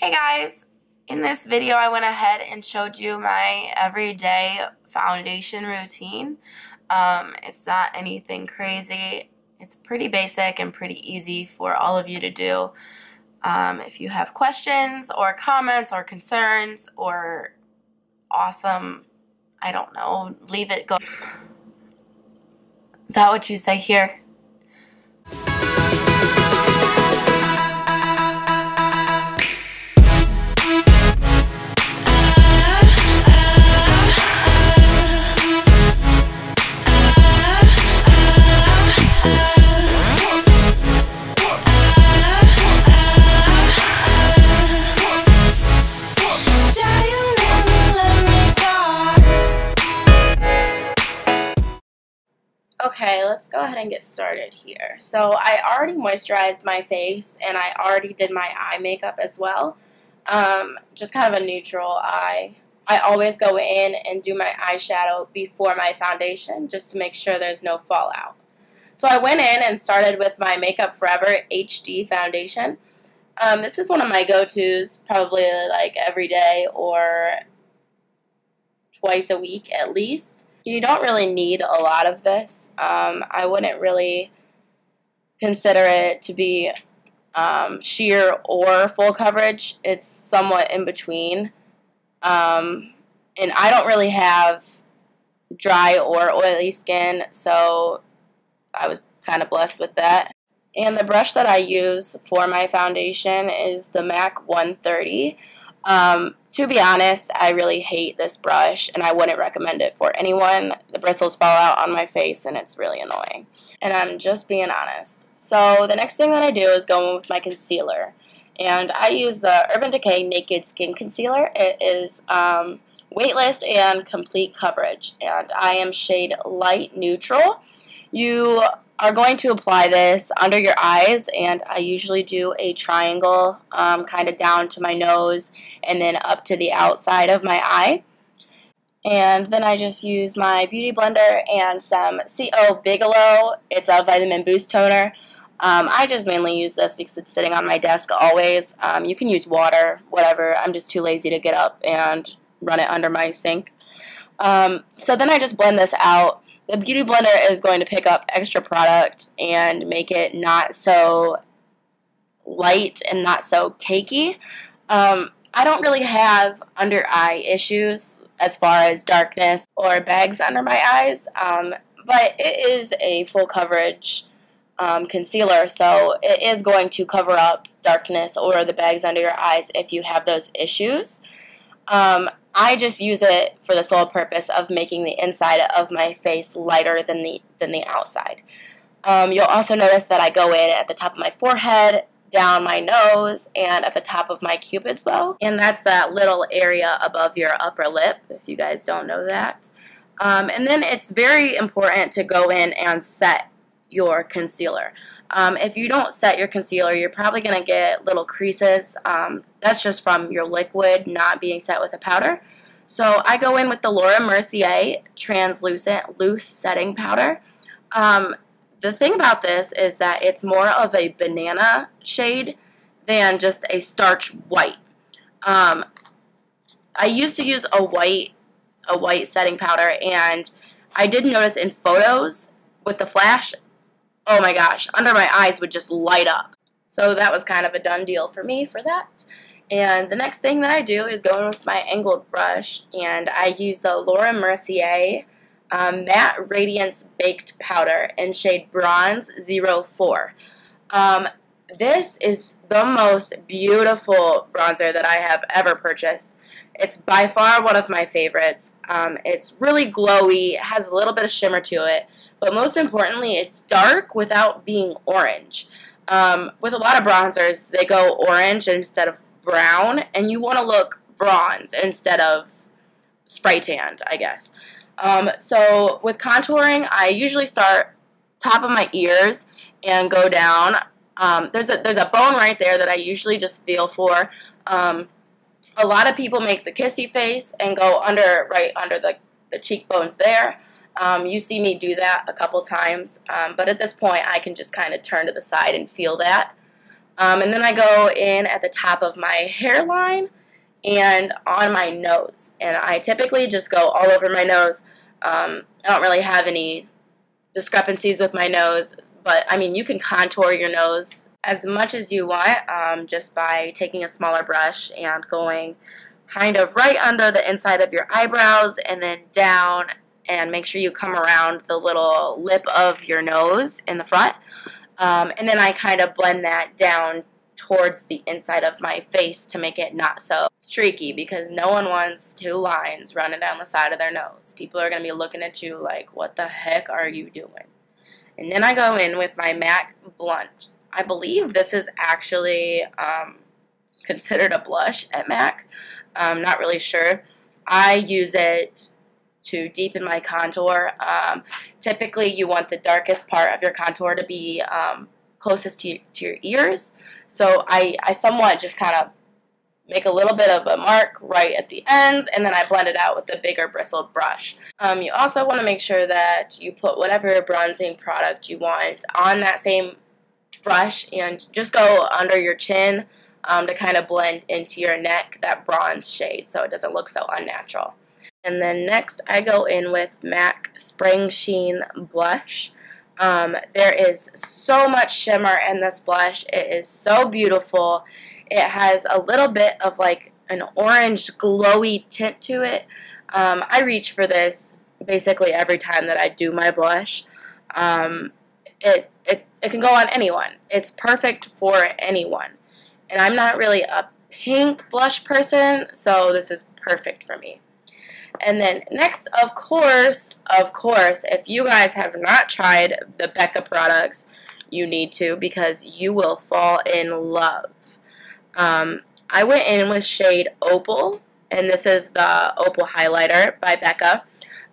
Hey guys, in this video I went ahead and showed you my everyday foundation routine. Um, it's not anything crazy. It's pretty basic and pretty easy for all of you to do. Um, if you have questions or comments or concerns or awesome, I don't know, leave it go. Is that what you say here? Okay, let's go ahead and get started here. So I already moisturized my face and I already did my eye makeup as well. Um, just kind of a neutral eye. I always go in and do my eyeshadow before my foundation just to make sure there's no fallout. So I went in and started with my Makeup Forever HD foundation. Um, this is one of my go-tos, probably like every day or twice a week at least. You don't really need a lot of this. Um, I wouldn't really consider it to be um, sheer or full coverage. It's somewhat in between. Um, and I don't really have dry or oily skin, so I was kind of blessed with that. And the brush that I use for my foundation is the MAC 130. Um, to be honest, I really hate this brush and I wouldn't recommend it for anyone. The bristles fall out on my face and it's really annoying. And I'm just being honest. So the next thing that I do is go in with my concealer. And I use the Urban Decay Naked Skin Concealer. It is um, weightless and complete coverage. And I am shade light neutral. You are going to apply this under your eyes and I usually do a triangle um, kind of down to my nose and then up to the outside of my eye. And then I just use my Beauty Blender and some CO Bigelow. It's a Vitamin Boost Toner. Um, I just mainly use this because it's sitting on my desk always. Um, you can use water, whatever. I'm just too lazy to get up and run it under my sink. Um, so then I just blend this out the Beauty Blender is going to pick up extra product and make it not so light and not so cakey. Um, I don't really have under eye issues as far as darkness or bags under my eyes, um, but it is a full coverage um, concealer, so it is going to cover up darkness or the bags under your eyes if you have those issues. Um, I just use it for the sole purpose of making the inside of my face lighter than the than the outside. Um, you'll also notice that I go in at the top of my forehead, down my nose, and at the top of my cupid's bow. And that's that little area above your upper lip, if you guys don't know that. Um, and then it's very important to go in and set your concealer. Um, if you don't set your concealer, you're probably going to get little creases. Um, that's just from your liquid not being set with a powder. So I go in with the Laura Mercier Translucent Loose Setting Powder. Um, the thing about this is that it's more of a banana shade than just a starch white. Um, I used to use a white a white setting powder and I did notice in photos with the flash oh my gosh, under my eyes would just light up. So that was kind of a done deal for me for that. And the next thing that I do is go in with my angled brush, and I use the Laura Mercier um, Matte Radiance Baked Powder in shade Bronze 04. Um, this is the most beautiful bronzer that I have ever purchased. It's by far one of my favorites. Um, it's really glowy, has a little bit of shimmer to it, but most importantly, it's dark without being orange. Um, with a lot of bronzers, they go orange instead of brown, and you want to look bronze instead of spray tanned, I guess. Um, so with contouring, I usually start top of my ears and go down. Um, there's a there's a bone right there that I usually just feel for. Um, a lot of people make the kissy face and go under right under the, the cheekbones there. Um, you see me do that a couple times, um, but at this point I can just kind of turn to the side and feel that. Um, and then I go in at the top of my hairline and on my nose. And I typically just go all over my nose. Um, I don't really have any discrepancies with my nose, but I mean, you can contour your nose as much as you want um, just by taking a smaller brush and going kind of right under the inside of your eyebrows and then down and make sure you come around the little lip of your nose in the front. Um, and then I kind of blend that down towards the inside of my face to make it not so streaky because no one wants two lines running down the side of their nose. People are going to be looking at you like, what the heck are you doing? And then I go in with my MAC Blunt. I believe this is actually um, considered a blush at MAC. I'm not really sure. I use it to deepen my contour. Um, typically, you want the darkest part of your contour to be um, closest to, to your ears. So I, I somewhat just kind of make a little bit of a mark right at the ends, and then I blend it out with a bigger bristled brush. Um, you also want to make sure that you put whatever bronzing product you want on that same brush and just go under your chin um, to kind of blend into your neck that bronze shade so it doesn't look so unnatural. And then next I go in with MAC Spring Sheen Blush. Um, there is so much shimmer in this blush. It is so beautiful. It has a little bit of like an orange glowy tint to it. Um, I reach for this basically every time that I do my blush. Um, it, it, it can go on anyone. It's perfect for anyone. And I'm not really a pink blush person, so this is perfect for me. And then next, of course, of course, if you guys have not tried the Becca products, you need to because you will fall in love. Um, I went in with shade Opal, and this is the Opal Highlighter by Becca.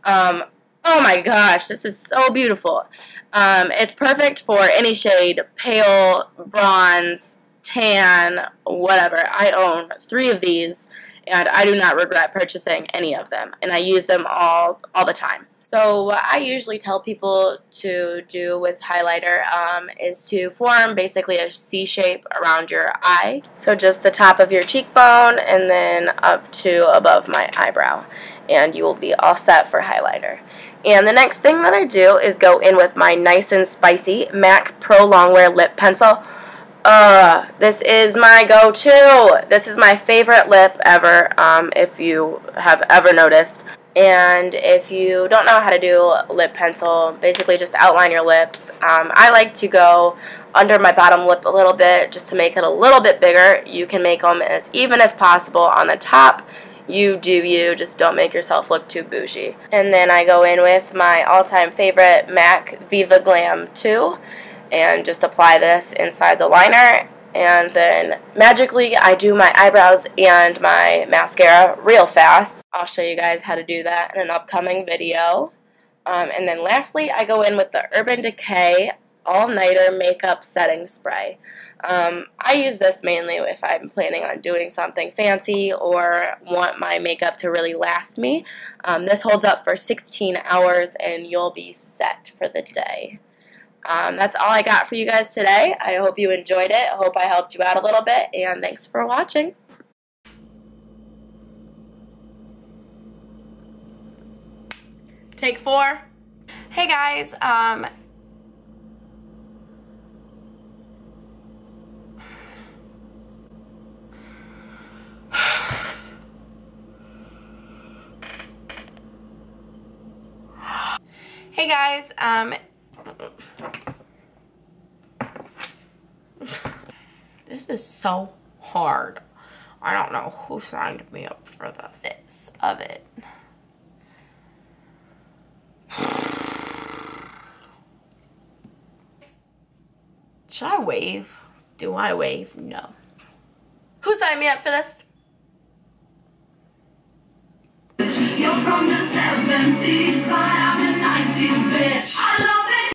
Um, oh my gosh, this is so beautiful. Um, it's perfect for any shade, pale, bronze, tan, whatever. I own three of these and I do not regret purchasing any of them, and I use them all all the time. So what I usually tell people to do with highlighter um, is to form basically a C shape around your eye. So just the top of your cheekbone and then up to above my eyebrow, and you will be all set for highlighter. And the next thing that I do is go in with my nice and spicy MAC Pro Longwear Lip Pencil. Uh, this is my go-to. This is my favorite lip ever, um, if you have ever noticed. And if you don't know how to do lip pencil, basically just outline your lips. Um, I like to go under my bottom lip a little bit just to make it a little bit bigger. You can make them as even as possible on the top. You do you, just don't make yourself look too bougie. And then I go in with my all-time favorite MAC Viva Glam 2 and just apply this inside the liner and then magically I do my eyebrows and my mascara real fast. I'll show you guys how to do that in an upcoming video. Um, and then lastly, I go in with the Urban Decay All Nighter Makeup Setting Spray. Um, I use this mainly if I'm planning on doing something fancy or want my makeup to really last me. Um, this holds up for 16 hours and you'll be set for the day. Um, that's all I got for you guys today. I hope you enjoyed it. I hope I helped you out a little bit, and thanks for watching. Take four. Hey guys, um, Hey guys, um, this is so hard. I don't know who signed me up for the fits of it. Should I wave? Do I wave? No. Who signed me up for this? You're from the 70s,